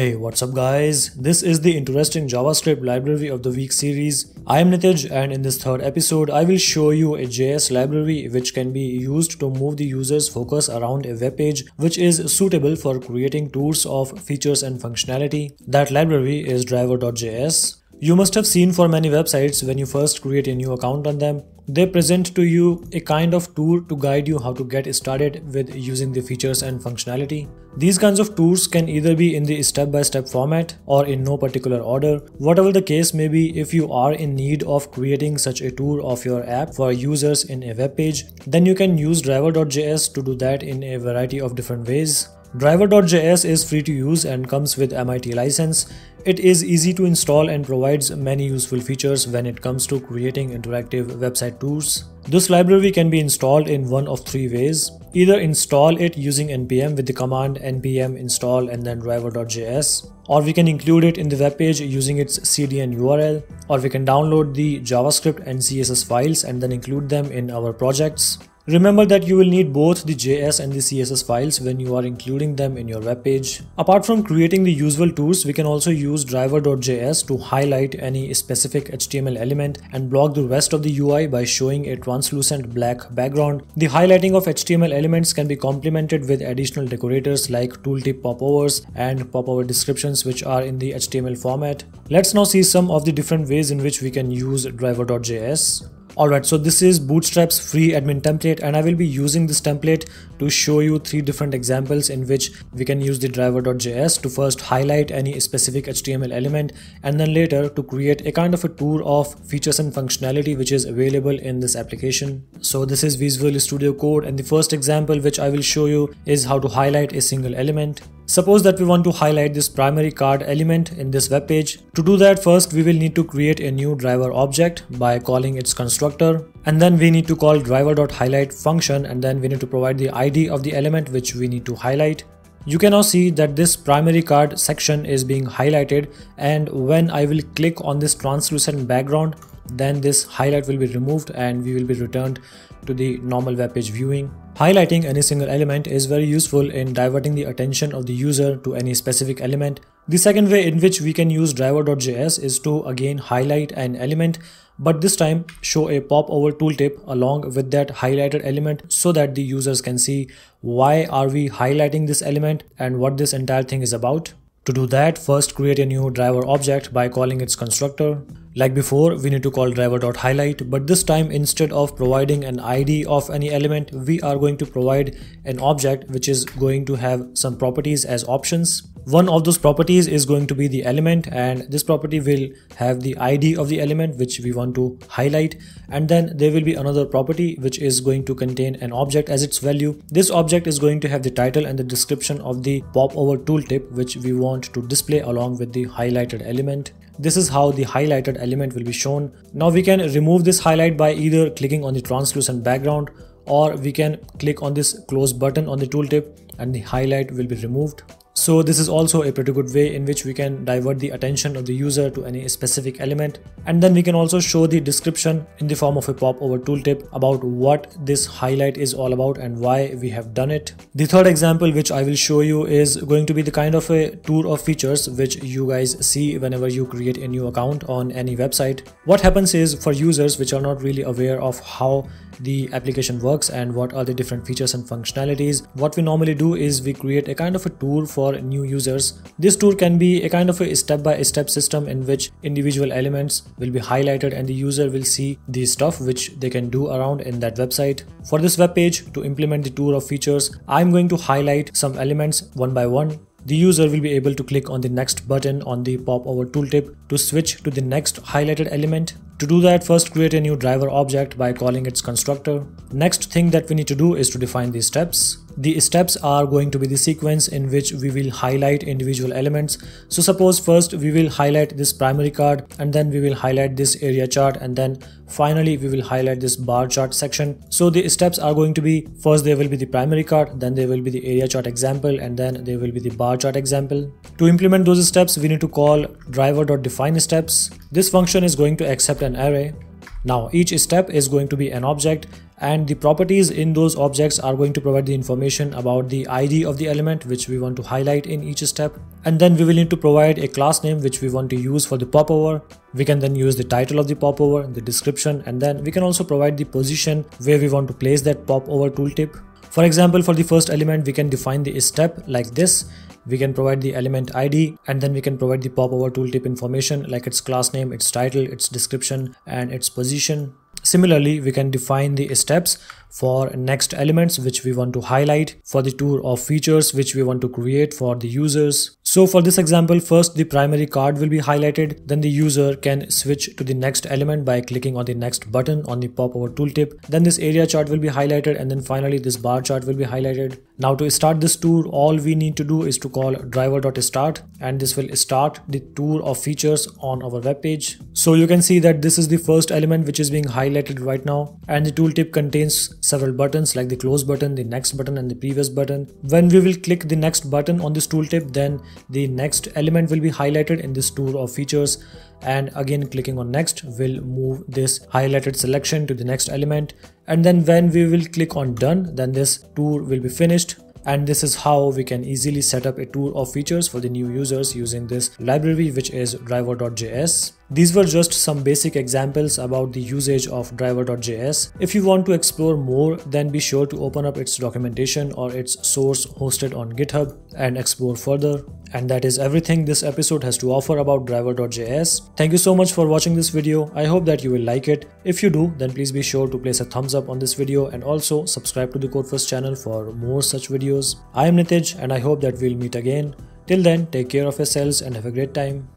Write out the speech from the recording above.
Hey, what's up guys? This is the interesting JavaScript library of the week series. I am Nitij and in this third episode, I will show you a JS library which can be used to move the user's focus around a web page which is suitable for creating tours of features and functionality. That library is driver.js. You must have seen for many websites when you first create a new account on them, they present to you a kind of tour to guide you how to get started with using the features and functionality. These kinds of tours can either be in the step-by-step -step format or in no particular order. Whatever the case may be, if you are in need of creating such a tour of your app for users in a web page, then you can use driver.js to do that in a variety of different ways. Driver.js is free to use and comes with MIT license. It is easy to install and provides many useful features when it comes to creating interactive website tours. This library can be installed in one of three ways. Either install it using npm with the command npm install and then driver.js or we can include it in the web page using its CDN URL or we can download the JavaScript and CSS files and then include them in our projects. Remember that you will need both the JS and the CSS files when you are including them in your web page. Apart from creating the usual tools, we can also use driver.js to highlight any specific HTML element and block the rest of the UI by showing a translucent black background. The highlighting of HTML elements can be complemented with additional decorators like tooltip popovers and popover descriptions which are in the HTML format. Let's now see some of the different ways in which we can use driver.js. Alright, so this is Bootstrap's free admin template and I will be using this template to show you three different examples in which we can use the driver.js to first highlight any specific HTML element and then later to create a kind of a tour of features and functionality which is available in this application. So this is Visual Studio Code and the first example which I will show you is how to highlight a single element. Suppose that we want to highlight this primary card element in this web page. To do that first we will need to create a new driver object by calling its constructor and then we need to call driver.highlight function and then we need to provide the ID of the element which we need to highlight. You can now see that this primary card section is being highlighted and when I will click on this translucent background then this highlight will be removed and we will be returned to the normal web page viewing. Highlighting any single element is very useful in diverting the attention of the user to any specific element. The second way in which we can use driver.js is to again highlight an element but this time show a popover tooltip along with that highlighted element so that the users can see why are we highlighting this element and what this entire thing is about. To do that, first create a new driver object by calling its constructor. Like before, we need to call driver.highlight, but this time instead of providing an ID of any element, we are going to provide an object which is going to have some properties as options. One of those properties is going to be the element and this property will have the ID of the element which we want to highlight and then there will be another property which is going to contain an object as its value. This object is going to have the title and the description of the popover tooltip which we want to display along with the highlighted element. This is how the highlighted element will be shown. Now we can remove this highlight by either clicking on the translucent background or we can click on this close button on the tooltip and the highlight will be removed. So this is also a pretty good way in which we can divert the attention of the user to any specific element. And then we can also show the description in the form of a popover tooltip about what this highlight is all about and why we have done it. The third example which I will show you is going to be the kind of a tour of features which you guys see whenever you create a new account on any website. What happens is for users which are not really aware of how the application works and what are the different features and functionalities, what we normally do is we create a kind of a tour for for new users. This tour can be a kind of a step-by-step -step system in which individual elements will be highlighted and the user will see the stuff which they can do around in that website. For this web page, to implement the tour of features, I'm going to highlight some elements one by one the user will be able to click on the next button on the popover tooltip to switch to the next highlighted element. To do that, first create a new driver object by calling its constructor. Next thing that we need to do is to define these steps. The steps are going to be the sequence in which we will highlight individual elements. So suppose first we will highlight this primary card and then we will highlight this area chart and then finally we will highlight this bar chart section. So the steps are going to be first there will be the primary card, then there will be the area chart example and then there will be the bar chart example. To implement those steps we need to call driver.define steps. This function is going to accept an array Now each step is going to be an object and the properties in those objects are going to provide the information about the ID of the element which we want to highlight in each step and then we will need to provide a class name which we want to use for the popover. We can then use the title of the popover, the description and then we can also provide the position where we want to place that popover tooltip. For example, for the first element, we can define the step like this. We can provide the element ID and then we can provide the popover tooltip information like its class name, its title, its description and its position. Similarly, we can define the steps for next elements which we want to highlight for the tour of features which we want to create for the users. So for this example, first the primary card will be highlighted, then the user can switch to the next element by clicking on the next button on the popover tooltip. Then this area chart will be highlighted and then finally this bar chart will be highlighted. Now to start this tour, all we need to do is to call driver.start and this will start the tour of features on our web page. So you can see that this is the first element which is being highlighted right now and the tooltip contains several buttons like the close button, the next button and the previous button. When we will click the next button on this tooltip then the next element will be highlighted in this tour of features. And again clicking on next will move this highlighted selection to the next element. And then when we will click on done then this tour will be finished. And this is how we can easily set up a tour of features for the new users using this library which is driver.js. These were just some basic examples about the usage of driver.js. If you want to explore more then be sure to open up its documentation or its source hosted on GitHub and explore further. And that is everything this episode has to offer about driver.js. Thank you so much for watching this video. I hope that you will like it. If you do, then please be sure to place a thumbs up on this video and also subscribe to the CodeFirst channel for more such videos. I am Nitij and I hope that we'll meet again. Till then, take care of yourselves and have a great time.